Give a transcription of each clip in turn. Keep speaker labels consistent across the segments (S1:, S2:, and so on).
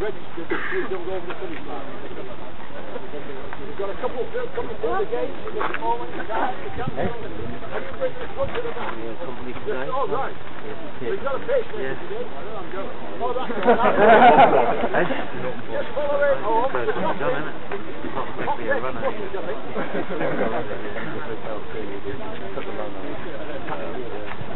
S1: registered, please don't go over the finish line. We've got a couple of couple of further games at the moment. You you the to the
S2: company today.
S1: All right. We've got a pacemaker
S2: Yeah.
S1: today. I'm going. Oh, that's
S2: Hey?
S1: Just follow it home. It's not
S2: done, isn't it? It's not supposed to be a runner.
S1: sausage, I think.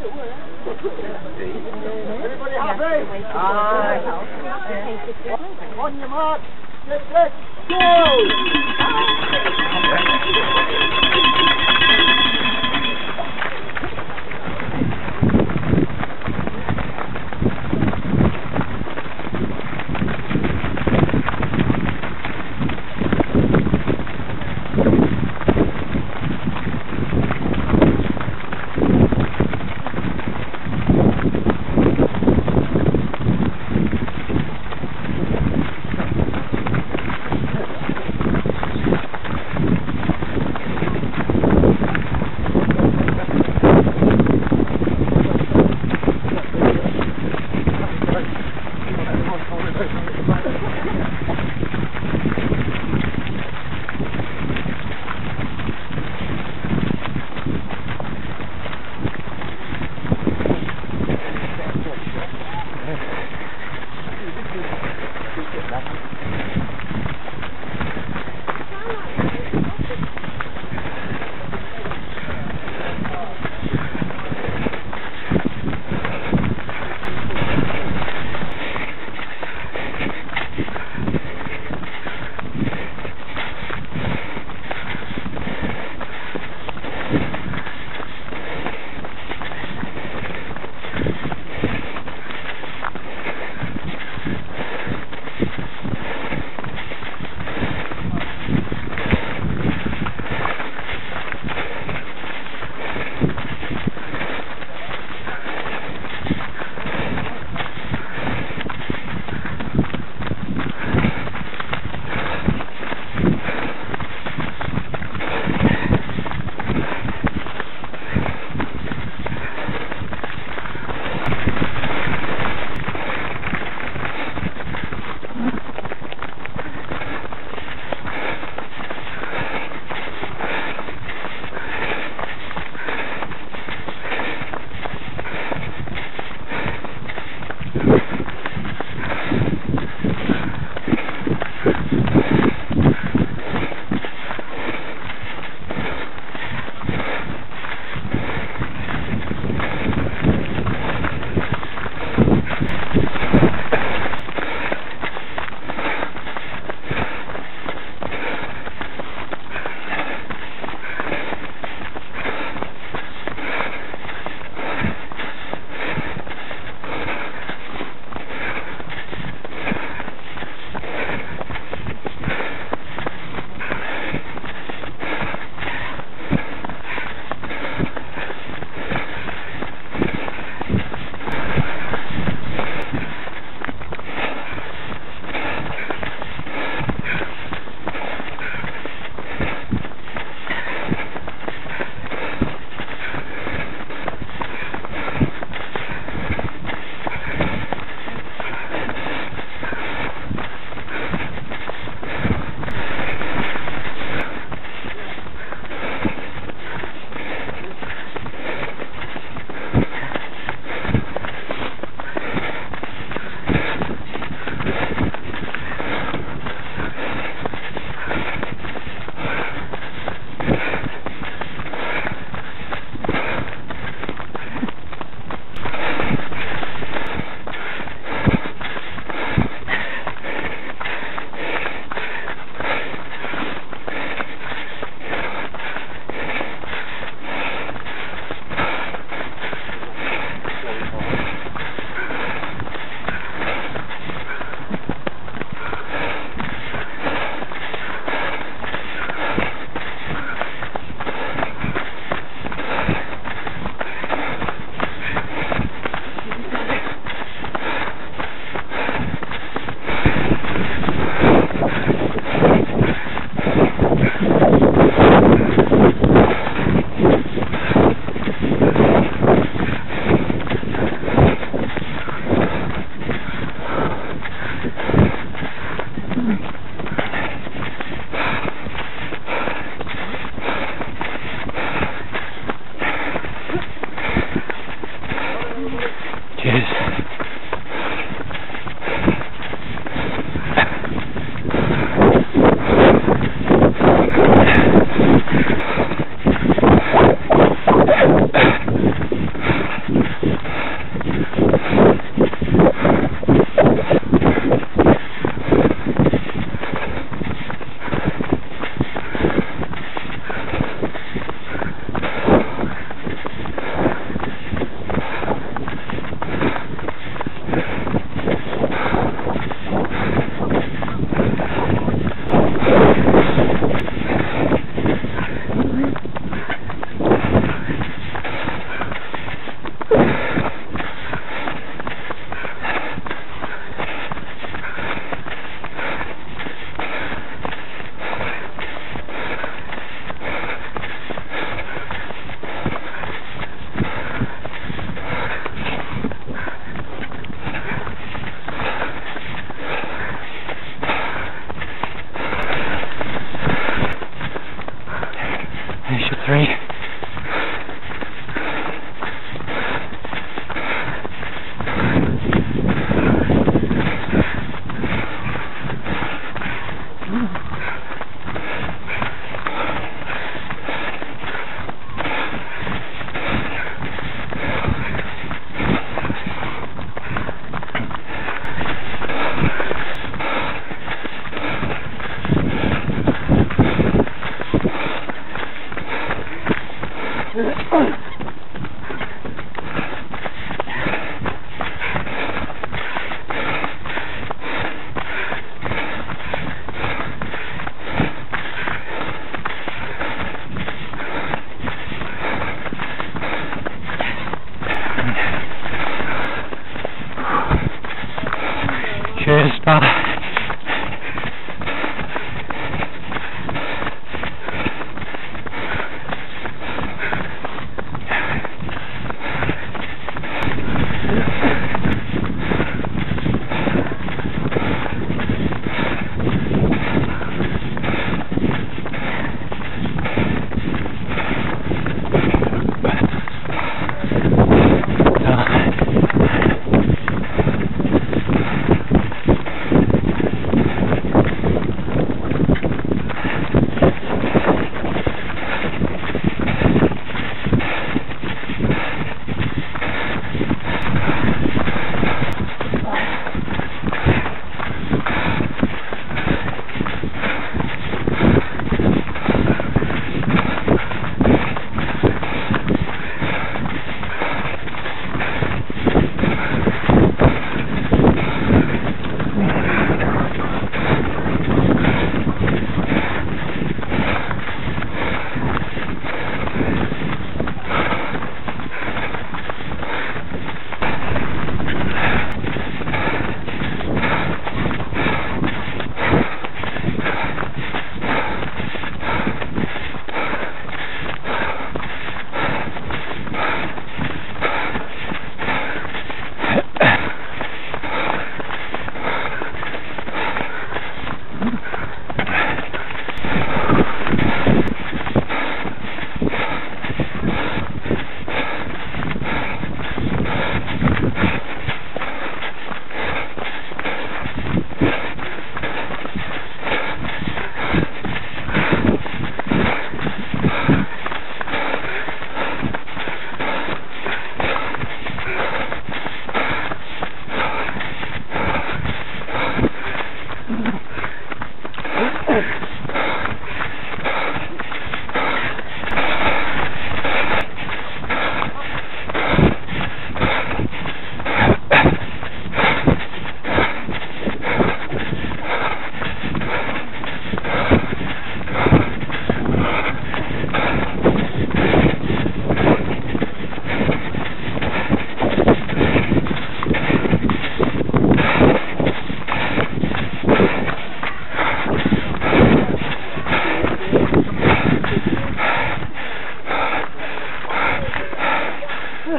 S1: Everybody happy? On your mark, get set, go!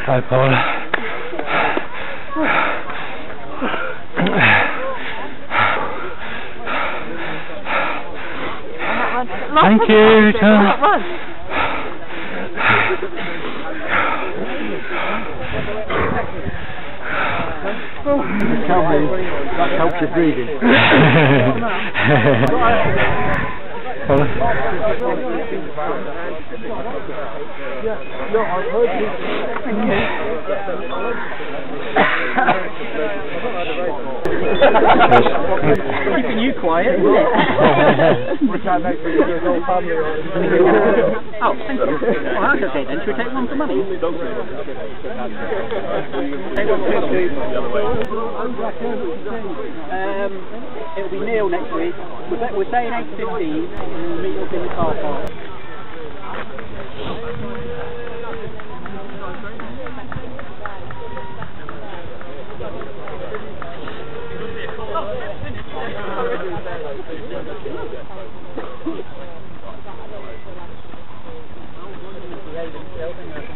S3: Hi, Paula. Thank you. Tom.
S1: That helps your breathing.
S3: Paula.
S1: No, I've heard
S4: Keeping you quiet, it? Oh, thank you. Well, to say then, should we? Take one for money. Um, it'll be Neil next week. We're, we're saying 8.15 and we'll meet up in the car park. building up.